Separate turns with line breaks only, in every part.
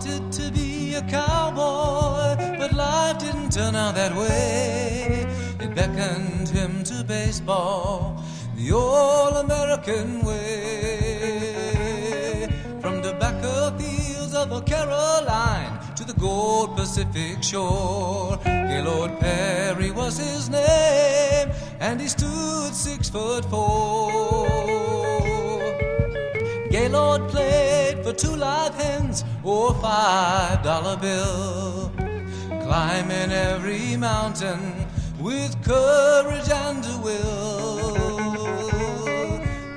wanted to be a cowboy, but life didn't turn out that way. It beckoned him to baseball, the all American way. From tobacco fields of the Caroline to the gold Pacific shore, Gaylord Perry was his name, and he stood six foot four. Gaylord played two live hens oh, or a five dollar bill, climbing every mountain with courage and a will.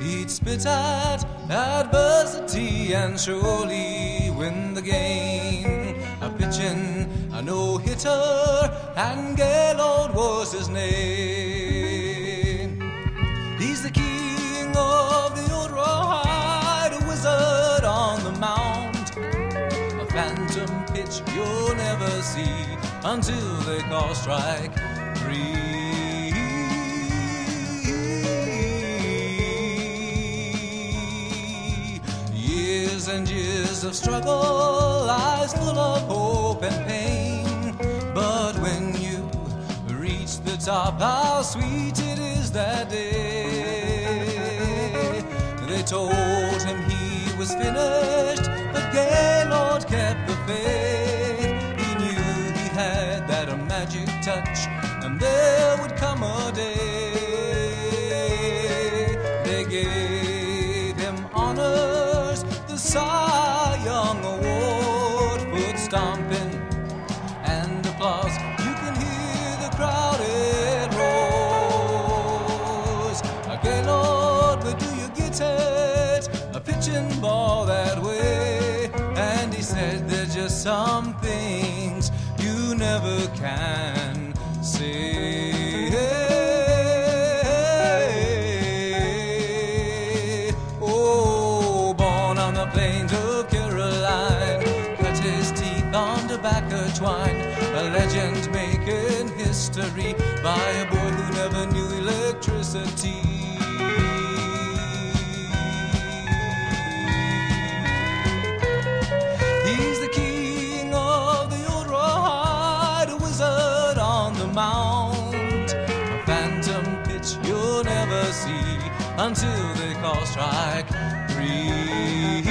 He'd spit at adversity and surely win the game. A pitching a no hitter, and Gaylord was his name. See until they call strike three. Years and years of struggle, eyes full of hope and pain. But when you reach the top, how sweet it is that day. They told him he was finished, but Gaylord kept the faith. Had that a magic touch, and there would come a day. They gave him honors, the Cy Young Award, foot stomping and applause. You can hear the crowd crowded roars. Gaylord, where do you get it? A pitching ball that way. And he said there's just some can say. Oh, born on the plains of Caroline, cut his teeth on tobacco twine. A legend making history by a boy who never knew electricity. Until they call strike three.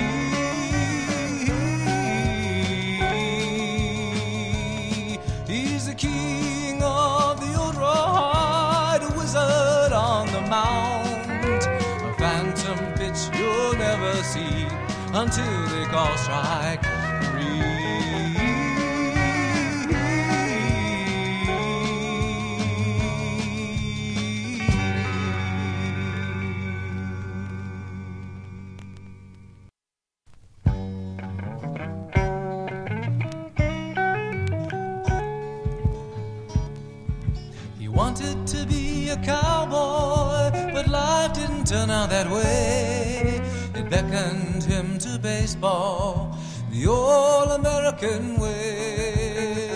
He's the king of the old rawhide, a wizard on the mound. A phantom pitch you'll never see until they call strike wanted to be a cowboy, but life didn't turn out that way. It beckoned him to baseball, the all American way.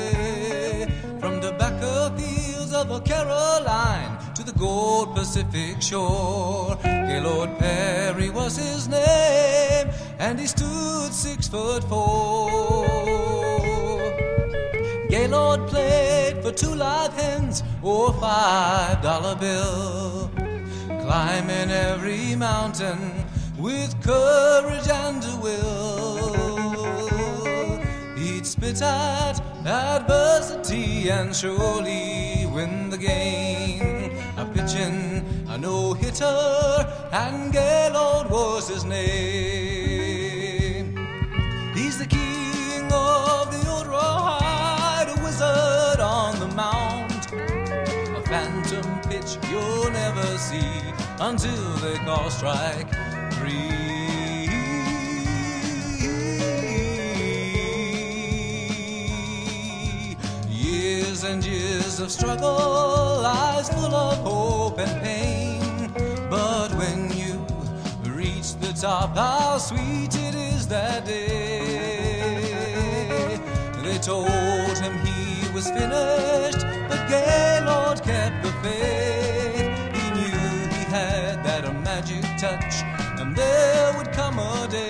From tobacco fields of the Caroline to the gold Pacific shore, Gaylord Perry was his name, and he stood six foot four. Gaylord played for two live hens or a five dollar bill, climbing every mountain with courage and a will. He'd spit at adversity and surely win the game. A pitching a no hitter, and Gaylord was his name. You'll until they call strike three. Years and years of struggle, eyes full of hope and pain. But when you reach the top, how sweet it is that day. They told him he was finished, but Gaylord kept the faith magic touch, and there would come a day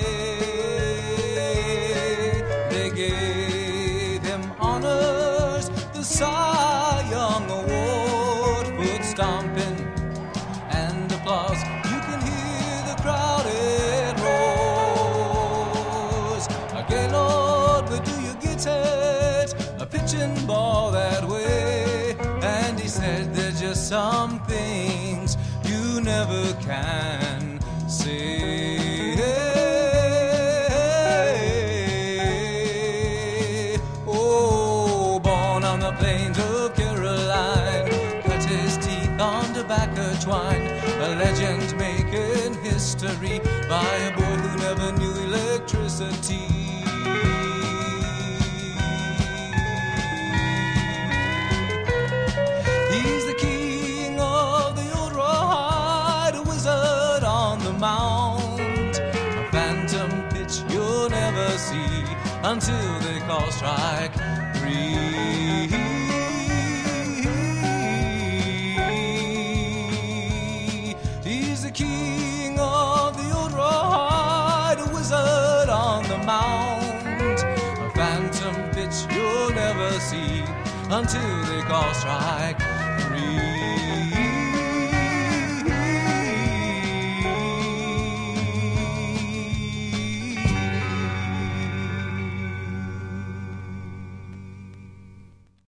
they gave him honors, the Cy Young Award, foot stomping and applause. You can hear the crowd it roars. A Gaylord, where do you get it? A pitching ball that way, and he said there's just some never can say. Oh, born on the plains of Caroline, cut his teeth on tobacco twine. A legend making history by a boy who never knew electricity. Until they call strike three. He's the king of the old rawhide, a wizard on the mound. A phantom pitch you'll never see until they call strike